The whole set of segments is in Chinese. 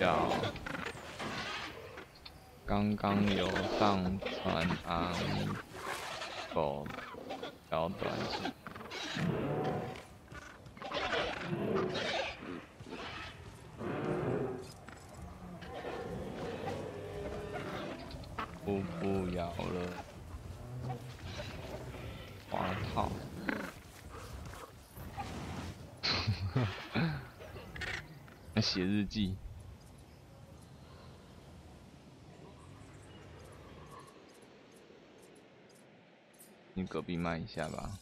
要刚刚有上传安狗小短信。不不要了，花套。那写日记。隔壁卖一下吧。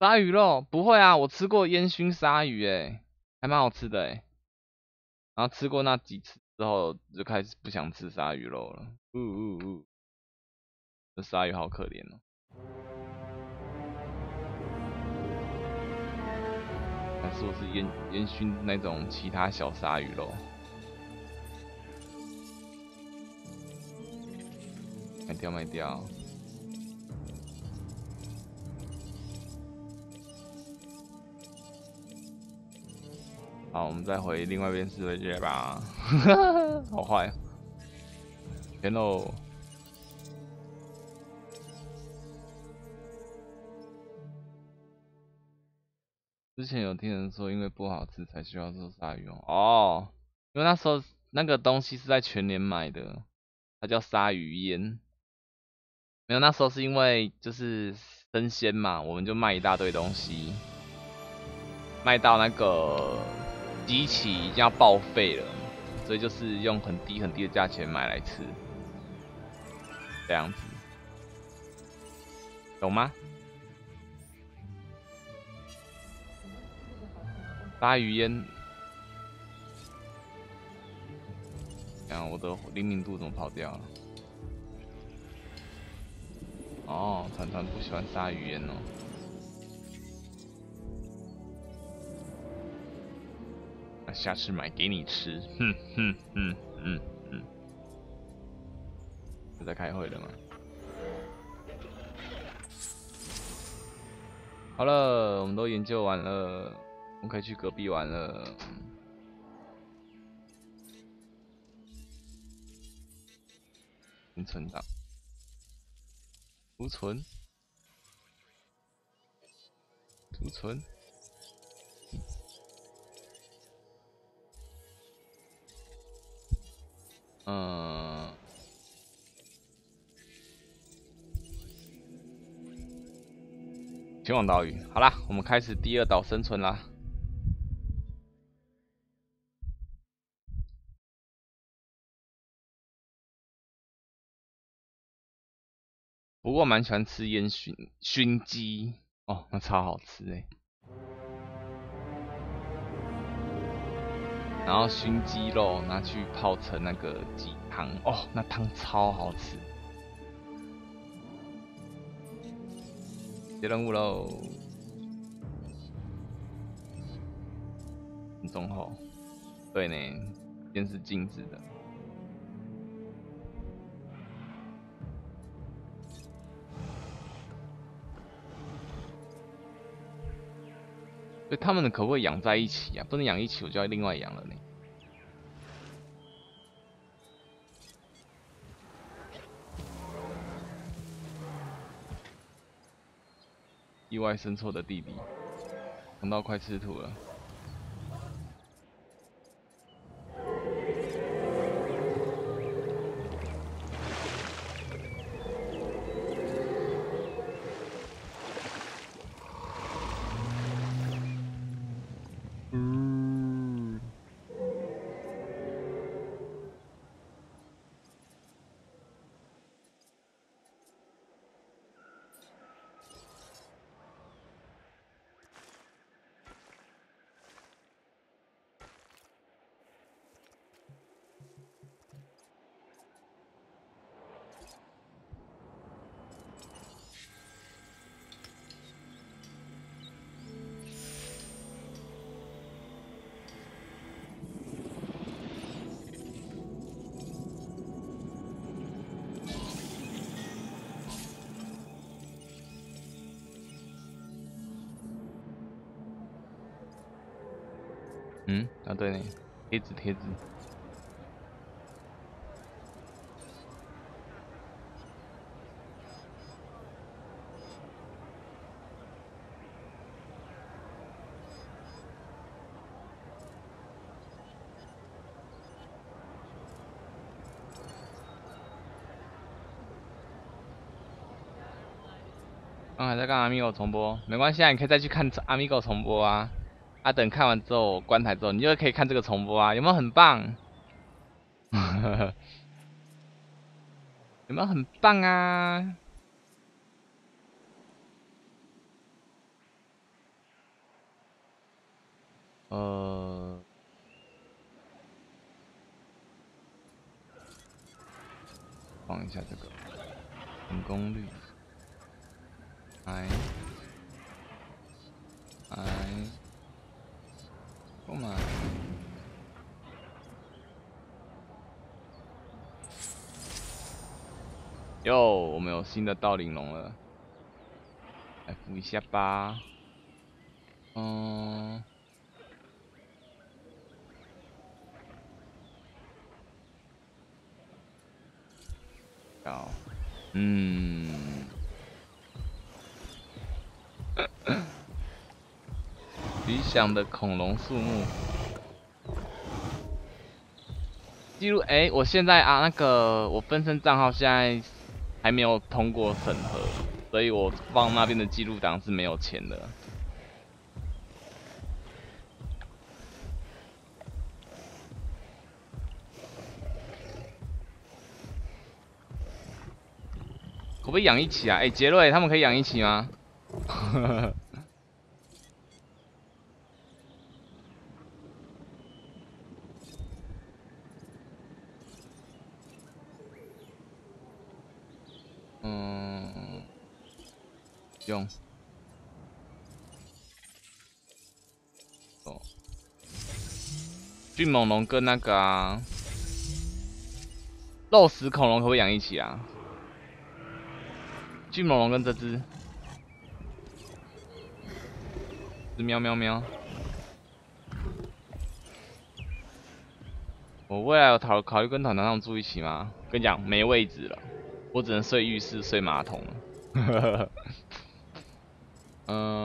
鲨鱼肉不会啊，我吃过烟熏鲨鱼，哎，还蛮好吃的，哎。然后吃过那几次之后，就开始不想吃鲨鱼肉了。呜呜呜，这鲨鱼好可怜哦。是不是烟烟熏那种其他小鲨鱼喽？卖掉卖掉。好，我们再回另外一边世界吧。好坏，天喽！之前有听人说，因为不好吃才需要做鲨鱼哦。哦，因为那时候那个东西是在全年买的，它叫鲨鱼烟。没有，那时候是因为就是生鲜嘛，我们就卖一大堆东西，卖到那个。机器已经要报废了，所以就是用很低很低的价钱买来吃，这样子，懂吗？鲨鱼烟，看我的灵敏度怎么跑掉了？哦，团团不喜欢鲨鱼烟哦。那下次买给你吃，哼哼哼哼哼。是在开会了吗？好了，我们都研究完了，我们可以去隔壁玩了。先存档，储存，储存。嗯，前往岛屿，好啦，我们开始第二岛生存啦。我蛮喜欢吃烟熏熏鸡哦，那超好吃哎。然后熏鸡肉拿去泡成那个鸡汤哦，那汤超好吃。接任务喽，很忠厚，对呢，电是静止的。他们可不可以养在一起啊？不能养一起，我就要另外养了呢。意外生错的弟弟，疼到快吃土了。嗯，啊对呢，贴纸贴纸。刚才在看阿米狗重播，没关系啊，你可以再去看阿米狗重播啊。啊，等看完之后关台之后，你就可以看这个重播啊，有没有很棒？有没有很棒啊？呃，放一下这个成功率。哎，哎，干嘛？哟，我们有新的盗领龙了，来扶一下吧。嗯，好，嗯。理想的恐龙数目记录哎，我现在啊，那个我分身账号现在还没有通过审核，所以我放那边的记录档是没有钱的。可不可以养一起啊？哎，杰瑞他们可以养一起吗呵呵？迅猛龙跟那个啊肉食恐龙可不可以养一起啊？迅猛龙跟这只。喵喵喵！我未来有考考虑跟团团他们住一起吗？跟你讲，没位置了，我只能睡浴室、睡马桶了。嗯，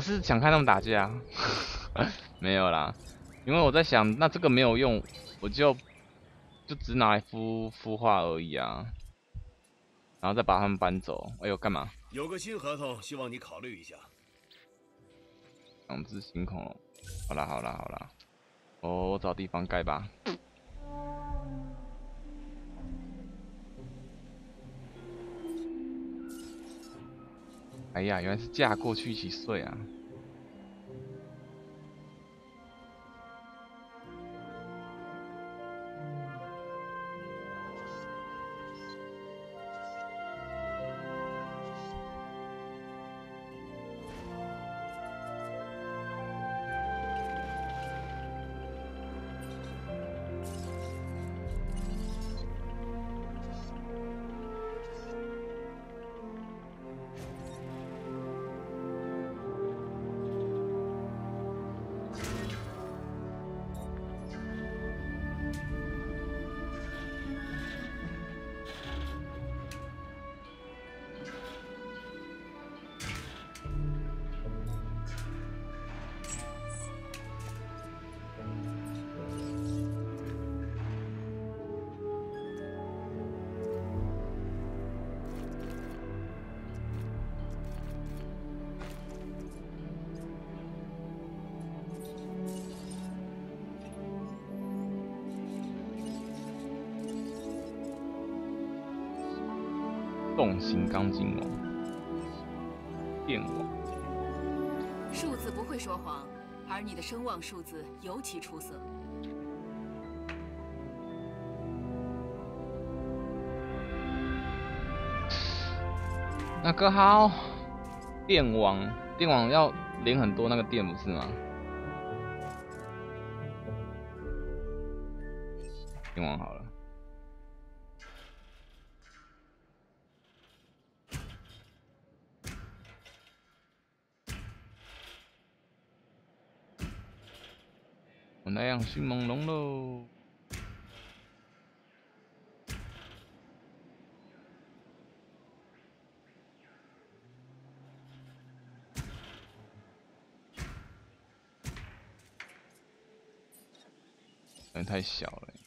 我是想看他们打架，没有啦，因为我在想，那这个没有用，我就就只拿来孵孵化而已啊。然后再把他们搬走。哎呦，干嘛？有个新合同，希望你考虑一下。两只新恐龙。好啦好啦好啦，哦，我找地方盖吧。哎呀，原来是嫁过去一起睡啊。重型钢筋网，电网。数字不会说谎，而你的声望数字尤其出色。那个好，电网，电网要连很多那个电不是吗？电网好了。我来养迅猛龙喽！人太小了。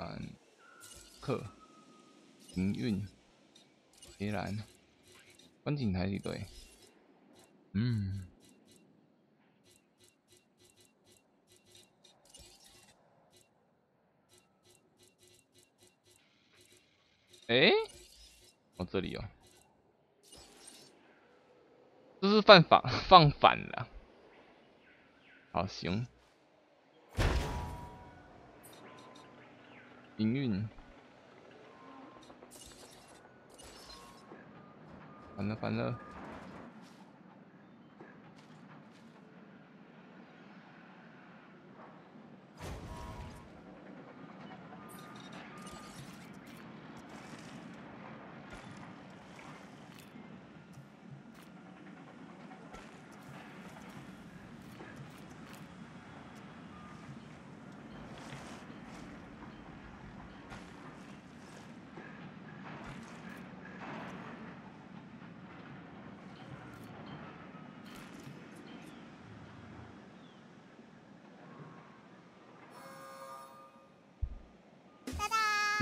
反客营运回蓝观景台里对，嗯，哎，哦这里哦，这是犯法 放反了，好行。营运，完了完了。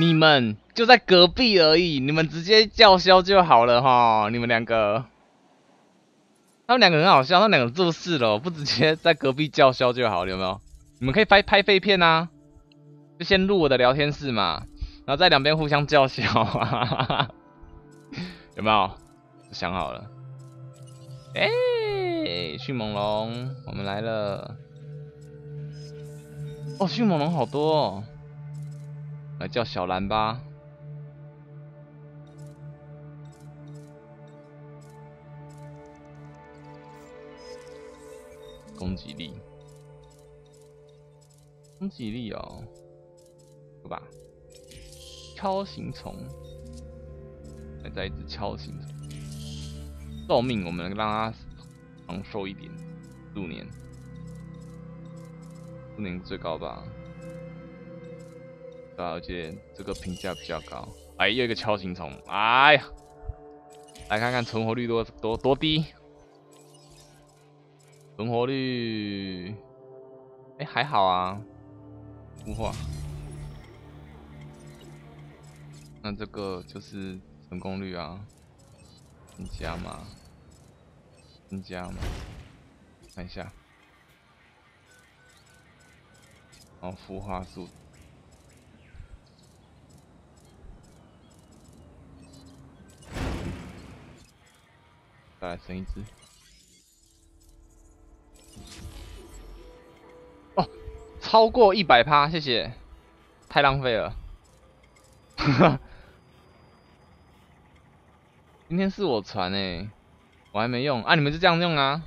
你们就在隔壁而已，你们直接叫嚣就好了哈。你们两个，他们两个很好笑，他们两个做事了，不直接在隔壁叫嚣就好了，有没有？你们可以拍拍废片啊，就先录我的聊天室嘛，然后在两边互相叫嚣啊，有没有？想好了。哎，迅猛龙，我们来了。哦，迅猛龙好多。哦。来叫小兰吧。攻击力，攻击力哦，对吧？敲行虫，来再一只敲行虫。寿命我们让它长寿一点，六年，数年最高吧。对，而且这个评价比较高。哎，又一个锹形虫，哎呀，来看看存活率多多多低。存活率，哎，还好啊，孵化。那这个就是成功率啊，增加嘛，增加嘛，看一下，然后孵化数。再来生一只。哦，超过一百趴，谢谢，太浪费了。今天是我传诶，我还没用啊，你们就这样用啊。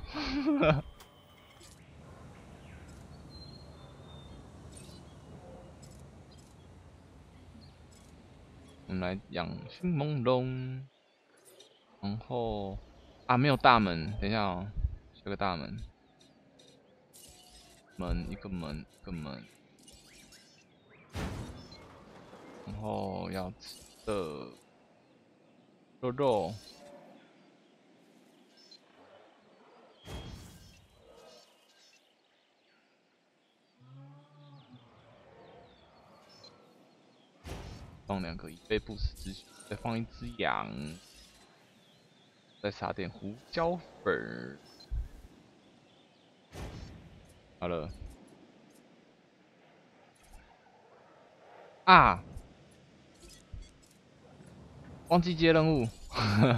我们来养迅猛龙，然后。啊，没有大门，等一下哦，修个大门，门一个门一个门，然后要吃的肉肉，放两个以备不时之需，再放一只羊。再撒点胡椒粉儿，好了。啊！忘记接任务。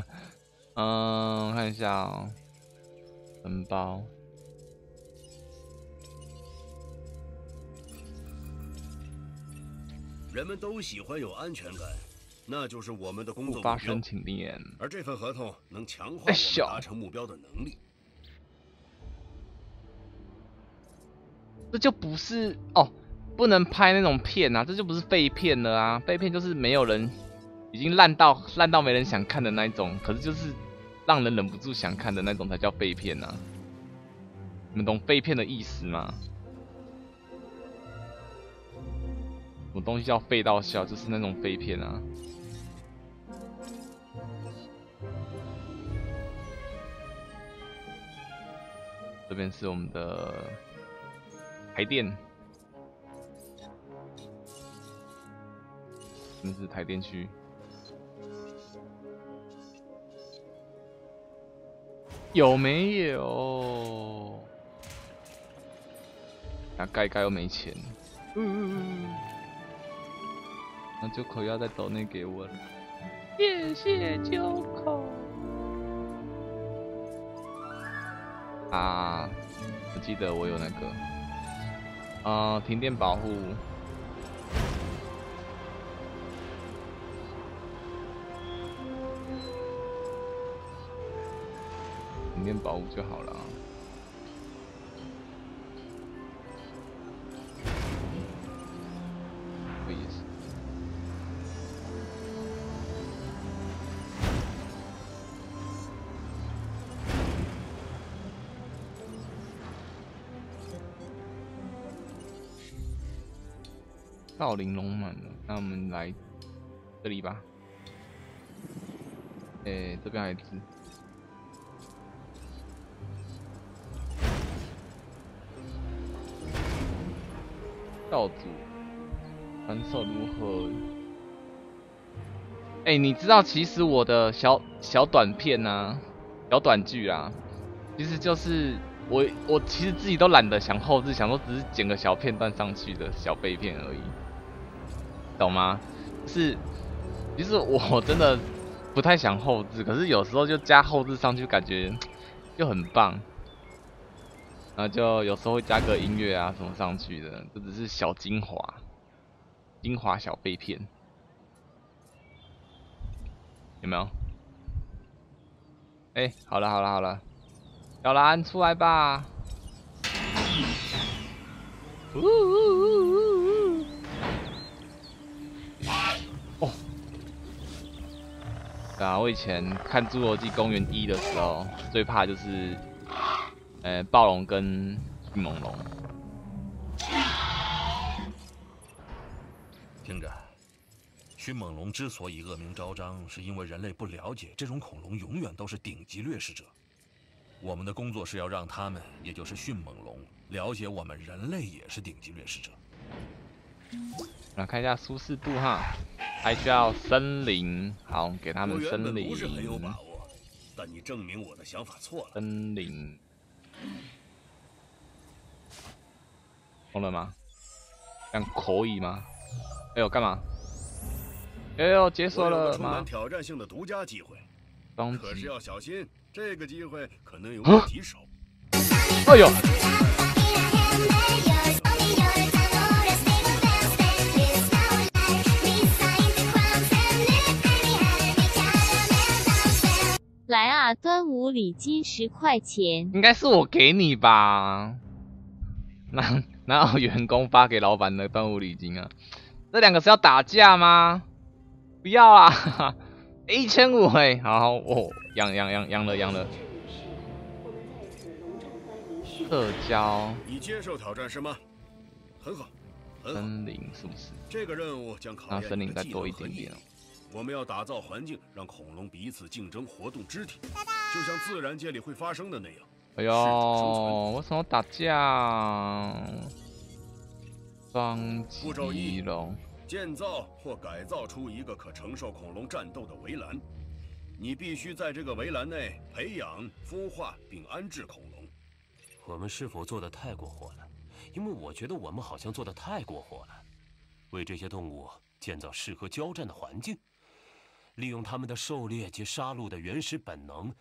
嗯，看一下哦。承包。人们都喜欢有安全感，那就是我们的工不作目标发申。请令。而这份合同能强化我哎们达成目标的能力。这就不是哦，不能拍那种片啊，这就不是废片了啊！废片就是没有人，已经烂到烂到没人想看的那一种，可是就是让人忍不住想看的那种才叫废片啊！你们懂废片的意思吗？什么东西叫废到笑，就是那种废片啊！这边是我们的台电，这边是台电区。有没有？那盖盖又没钱，嗯，那九口要再抖内给我了，谢谢九口。啊，我记得我有那个，呃，停电保护，停电保护就好了啊。到玲珑满了，那我们来这里吧。诶、这边还有一只。教主传授如何？哎、你知道其实我的小小短片呐、小短剧啊，其实就是我我其实自己都懒得想后置，想说只是剪个小片段上去的小背片而已，懂吗？是，其实我真的不太想后置，可是有时候就加后置上去，感觉就很棒。然后就有时候会加个音乐啊什么上去的，这只是小精华，精华小被片，有没有？哎、好了好了好了，小兰出来吧！呜呜呜哦，对啊，我以前看《侏罗纪公园一》的时候，最怕就是。呃，暴龙跟迅猛龙，听着，迅猛龙之所以恶名昭彰，是因为人类不了解这种恐龙永远都是顶级掠食者。我们的工作是要让他们，也就是迅猛龙，了解我们人类也是顶级掠食者。来看一下舒适度哈，还需要森林，好，给他我们森林不，是很有把握，但你证明我的想法错了。森林，懂了吗？这样可以吗？哎呦，干嘛？哎呦，解锁了有个充满吗？挑战性的独家机会，双可是，要小心，这个机会可能有啊个棘手。哎呦，端午礼金十块钱。应该是我给你吧？哪哪有员工发给老板的端午礼金啊？这两个是要打架吗？不要啊！一千五哎，好好哦，养养养养了养了。社交你接受挑战是吗？很好，很好。森林是不是？这个任务将考让验森林再多你的技能一点点哦和毅力。我们要打造环境，让恐龙彼此竞争，活动肢体，就像自然界里会发生的那样。哎呦，为什么打架？双步骤一棘龙，建造或改造出一个可承受恐龙战斗的围栏，你必须在这个围栏内培养、孵化并安置恐龙。我们是否做的太过火了？因为我觉得我们好像做的太过火了。为这些动物建造适合交战的环境，利用他们的狩猎及杀戮的原始本能，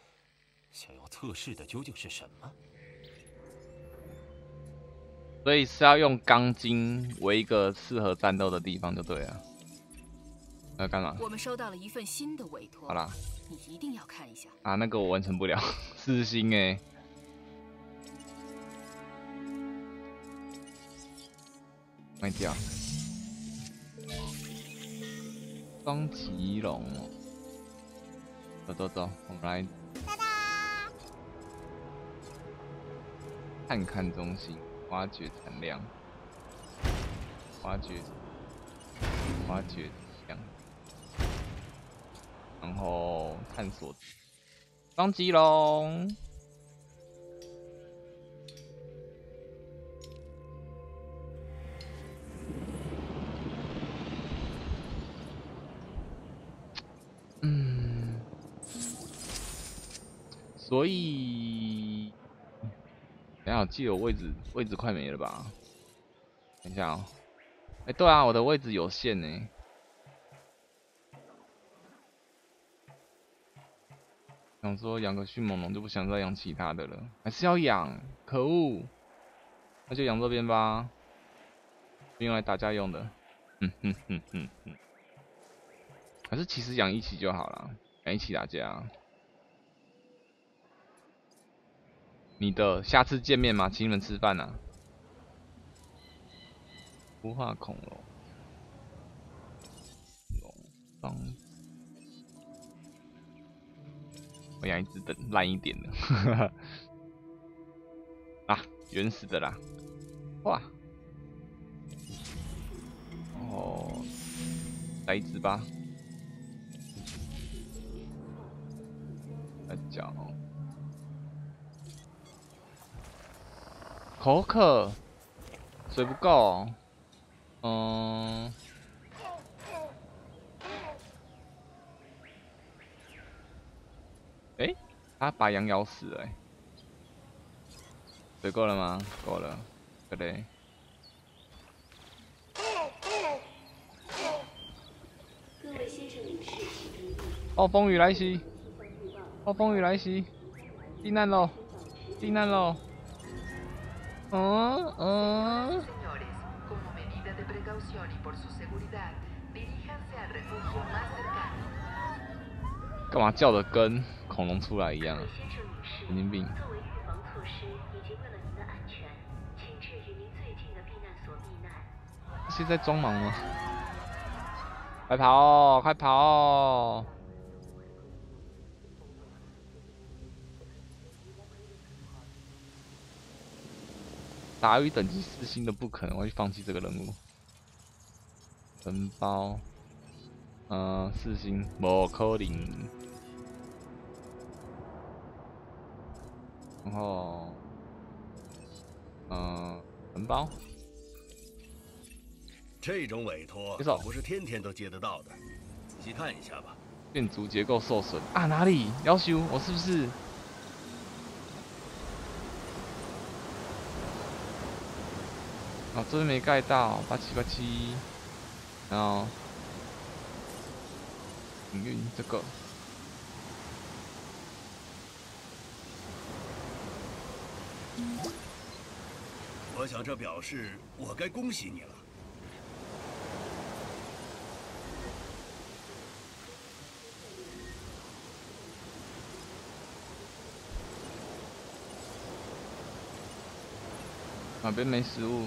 想要测试的究竟是什么？所以是要用钢筋为一个适合战斗的地方就对了。要干嘛？我们收到了一份新的委托，好啦，你一定要看一下。啊，那个我完成不了，四星哎。卖掉。双棘龙，走走走，我们来看看中心，挖掘产量，挖掘，挖掘量，然后探索。双棘龙。所以，等下我记得我位置位置快没了吧？等一下哦，哎，对啊，我的位置有限呢。想说养个迅猛龙就不想再养其他的了，还是要养，可恶！那就养这边吧，用来打架用的。哼哼哼哼哼，还是其实养一起就好了，养一起打架。你的下次见面嘛，请你们吃饭呐。孵化恐龙，龙方，我养一只的烂一点的，啊，原始的啦，哇，哦，来一只吧，来脚。口渴，水不够，嗯，哎，他把羊咬死了，水够了吗？够了，对对？暴风雨来袭！暴风雨来袭！避难喽！避难喽！嗯嗯。干嘛叫的跟恐龙出来一样？神经病。是在装忙吗？快跑！快跑！达于等级四星的不可能，我会放弃这个任务。承包，嗯，四星，不可能。然后，嗯，承包。这种委托不是天天都接得到的，仔细看一下吧。建筑结构受损啊？哪里？要修？我是不是？啊，这边没盖到，八七八七，然后营运这个，我想这表示我该恭喜你了。哪边没食物？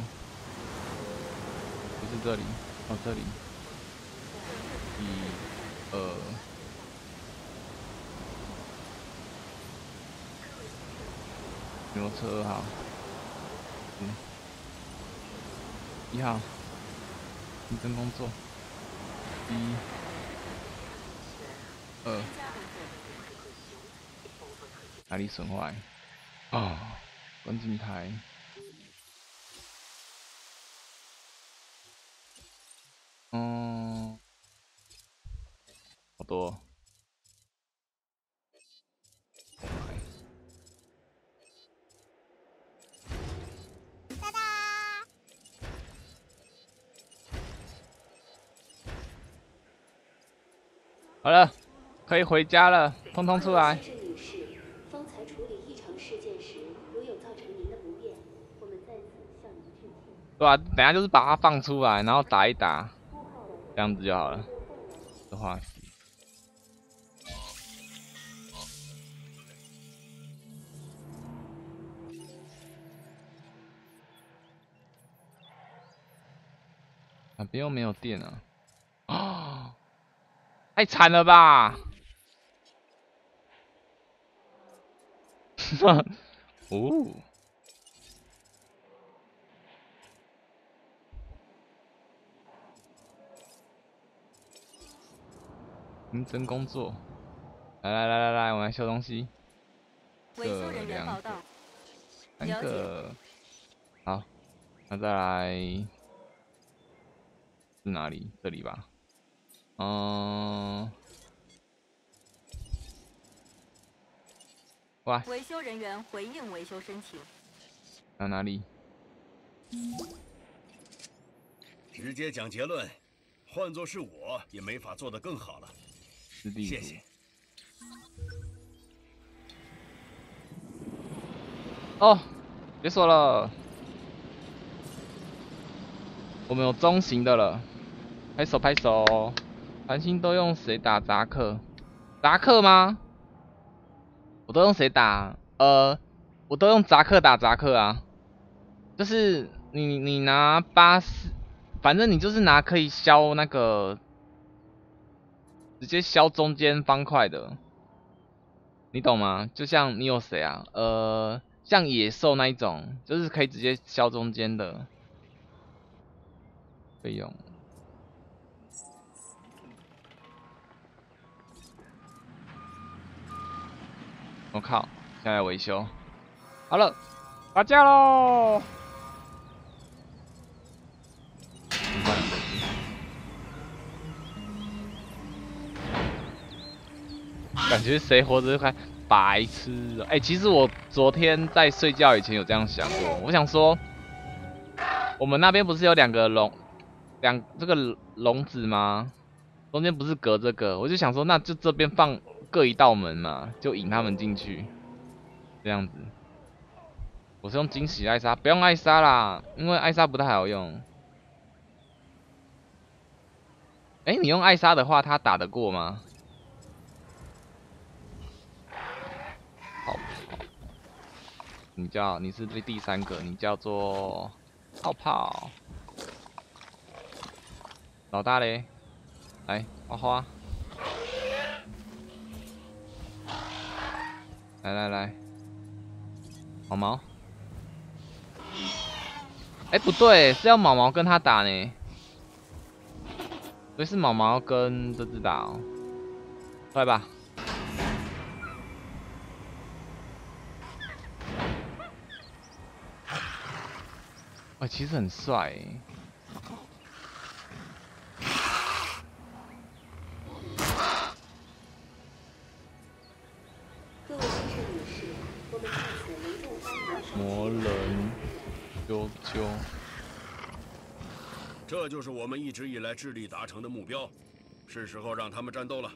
是这里，哦这里，一、二，牛车二号，嗯，一号，认真工作，一、二，哪里损坏？啊，观景台。好了，可以回家了，通通出来。对吧？等下就是把它放出来，然后打一打。这样子就好了。的化石。哪边又没有电啊？啊！太惨了吧！哦，认真工作。来来来来来，我们来修东西。维修人员报道。三个。好，那再来是哪里？这里吧。嗯。哇！维修人员回应维修申请。在哪里？直接讲结论，换做是我也没法做得更好了。师弟谢谢。哦，别说了，我们有中型的了，拍手拍手。繁星都用谁打扎克？扎克吗？我都用谁打？呃，我都用扎克打扎克啊。就是你你拿八十，反正你就是拿可以削那个，直接削中间方块的，你懂吗？就像你有谁啊？呃，像野兽那一种，就是可以直接削中间的，可以用。我靠！现在维修好了，打架喽！感觉谁活着就快白痴了！哎，其实我昨天在睡觉以前有这样想过，我想说，我们那边不是有两个笼，两这个笼子吗？中间不是隔这个，我就想说，那就这边放。各一道门嘛，就引他们进去，这样子。我是用惊喜艾莎，不用艾莎啦，因为艾莎不太好用。哎，你用艾莎的话，他打得过吗？好，你叫你是第第三个，你叫做泡泡。老大嘞，来花花。来来，毛毛，哎不对，是要毛毛跟他打呢，不是毛毛跟这只打哦，来吧，哎其实很帅。魔人啾啾，这就是我们一直以来致力达成的目标，是时候让他们战斗了。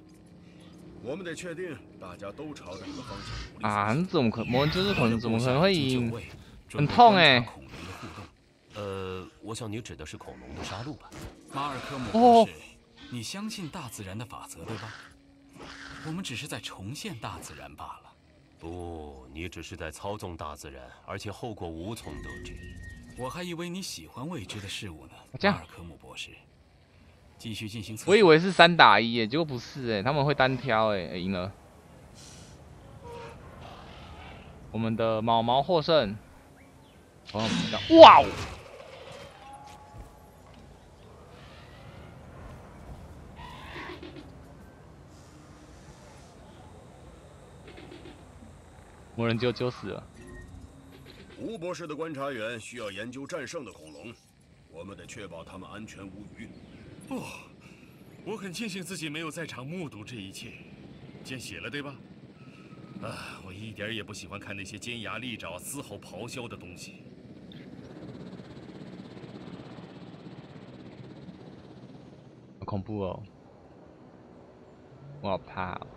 我们得确定大家都朝着一个方向。啊，你怎么可魔人就是可能怎么可能会赢？很痛哎。呃，我想你指的是恐龙的杀戮吧？马尔科姆博士，你相信大自然的法则对吧？我们只是在重现大自然罢了。不，你只是在操纵大自然，而且后果无从得知。我还以为你喜欢未知的事物呢，这样科姆博士。继续进行测试。我以为是三打一耶，结果不是哎，他们会单挑哎，赢了。我们的毛毛获胜。哇哦！魔人就就死了。吴博士的观察员需要研究战胜的恐龙，我们得确保他们安全无虞。不，我很庆幸自己没有在场目睹这一切。见血了对吧？啊，我一点也不喜欢看那些尖牙利爪、嘶吼咆哮的东西。好恐怖哦！我好怕。正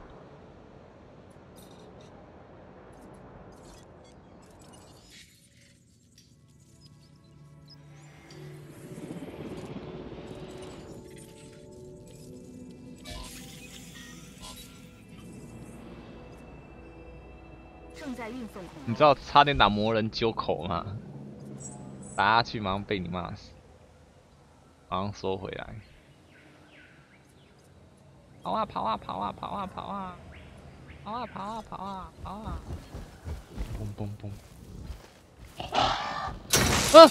你知道差点打魔人揪口吗？打下去马上被你骂死，马上缩回来。跑啊跑啊跑啊跑啊跑啊，跑啊跑啊跑啊跑啊，嘣嘣嘣！啊！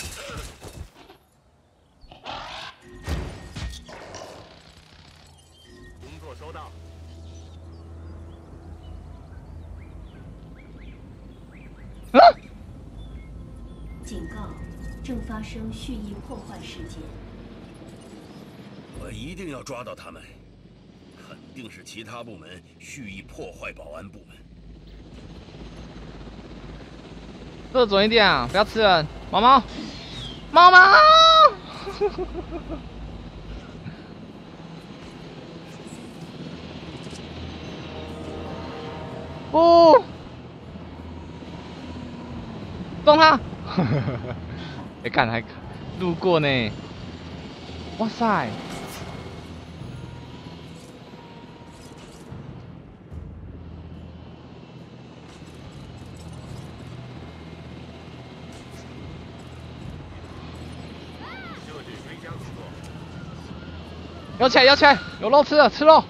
啊！警告，正发生蓄意破坏事件。我一定要抓到他们，肯定是其他部门蓄意破坏保安部门。坐准一点啊，不要吃人。毛毛，毛毛！不，撞他！哎，看还路过呢。哇塞！摇起来，摇起来，有肉吃了，吃肉。